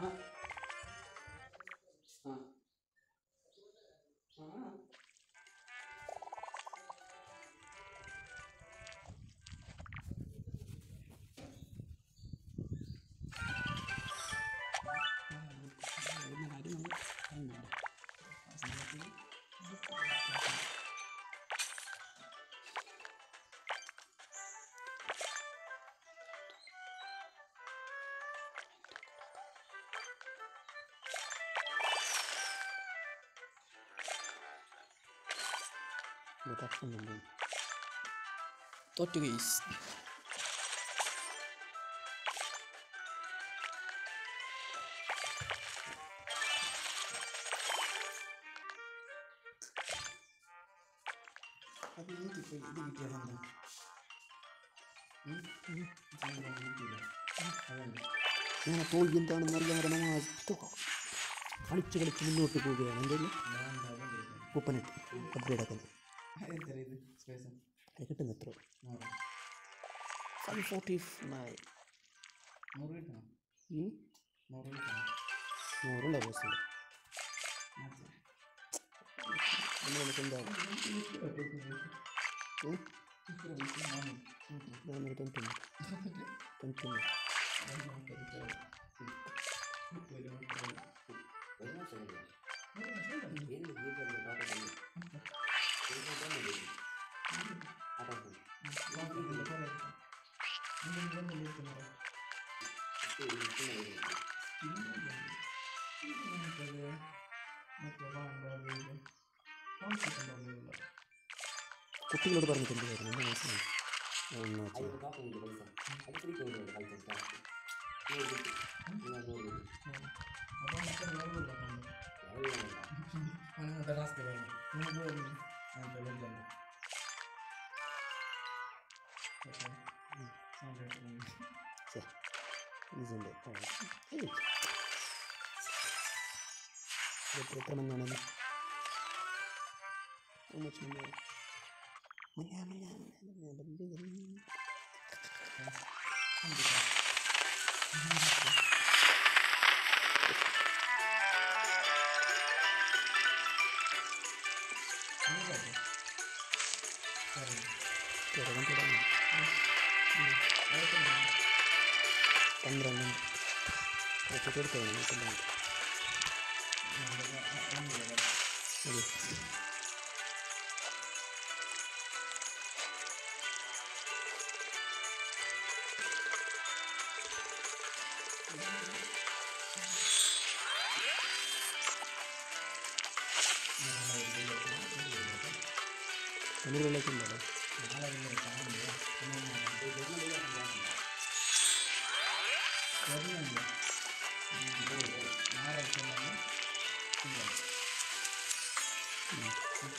어? തോറ്റു ഗെയ്സ് അത് എനിക്കിപ്പോൾ ഇത് കിട്ടിയത് എന്താ ഉം? ഇതെന്താ കിട്ടിയില്ല. അതുകൊണ്ട്. അങ്ങനെ തോൽവി എന്താണെന്ന് അറിയാതെ നമ്മൾ കളിച്ച് കളിച്ച് മുന്നോട്ട് പോവുകയാണ് എന്തായാലും വേണ്ട, അതുകൊണ്ട് ഇല്ല. ഉപ്പനിട്ട് അപ്ഗ്രേഡ് ആക്കുന്നത് അതെത്ര ഇത് സ്പേസ് കിട്ടുന്ന എത്ര ഫൈവ് ഫോർട്ടി നയൻ നൂറ് കിട്ടണം. നൂറ് കിട്ടണം. നൂറുണ്ടാവും ബസ്സിൽ അതെ. കുട്ടികളോട് പറഞ്ഞിട്ടുണ്ട് എന്താ മനസ്സിലായി ഒന്നാ അപ്പോൾ നമുക്ക് വേറെ അങ്ങനത്തെ ടാസ്ക് വേണം നമുക്ക് അങ്ങനത്തെ വലുതാണ് ഓക്കെ സൗണ്ട് കേട്ടോ ഇതുണ്ട് എത്ര എത്ര മഞ്ഞാണ് മഞ്ഞ മഞ്ഞ മഞ്ഞ കുറച്ചൊക്കെ എടുത്തു നോക്കുന്നുണ്ട് അതെ അതിനുള്ളിലേക്ക് ഉണ്ടല്ലോ